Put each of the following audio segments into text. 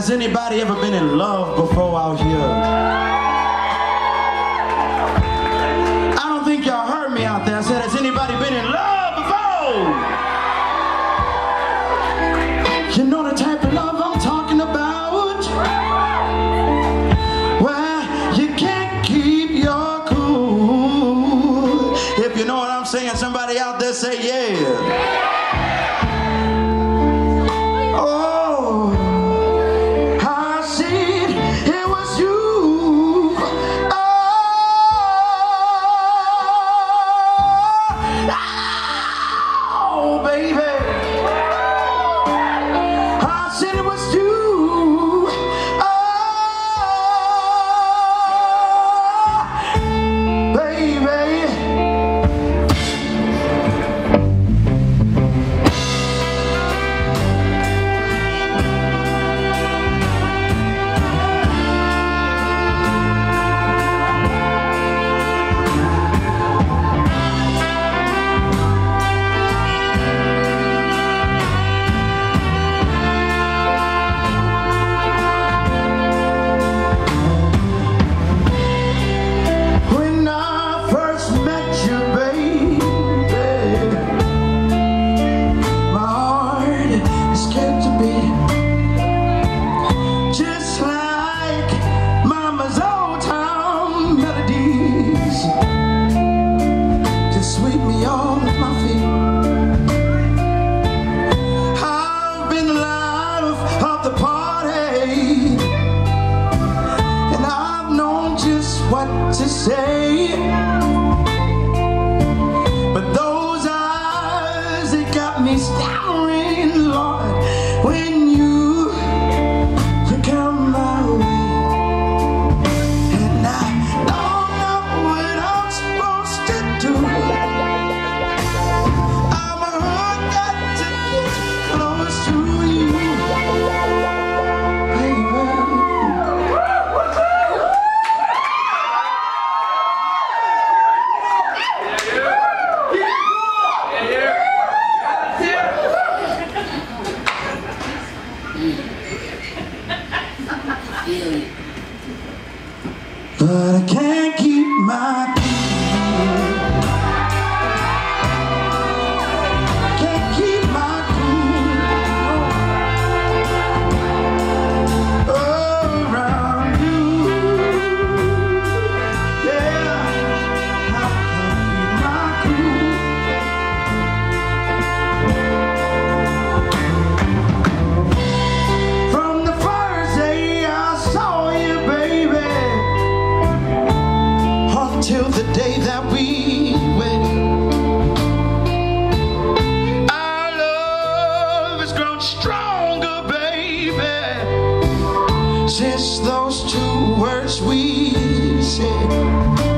Has anybody ever been in love before out here? I don't think y'all heard me out there. I said, has anybody been in love before? You know the type of love I'm talking about? Where you can't keep your cool. If you know what I'm saying, somebody out there say yeah. Baby. What to say Since those two words we said.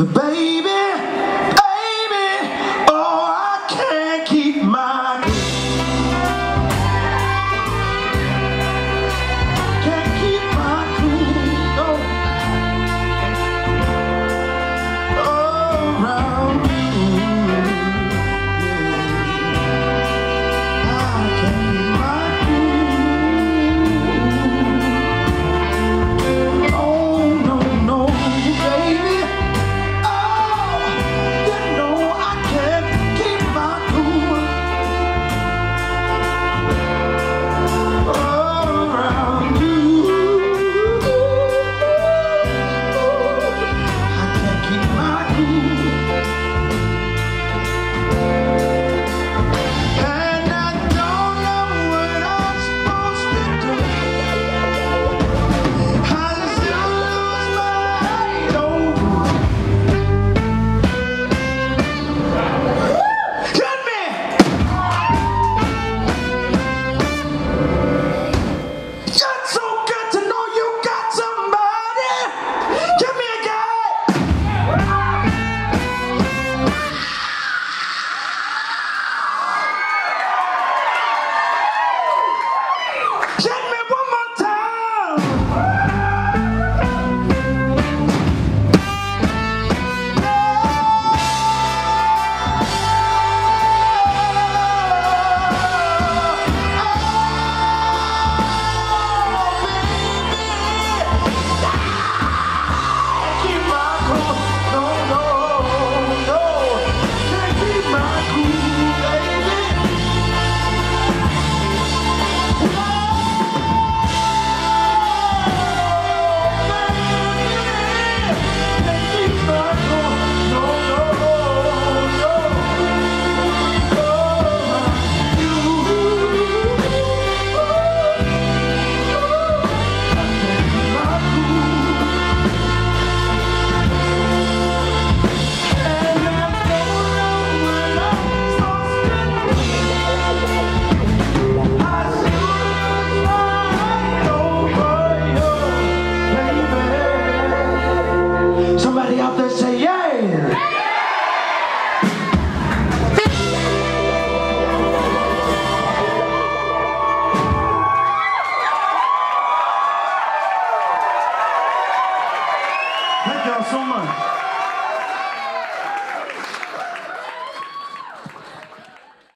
But baby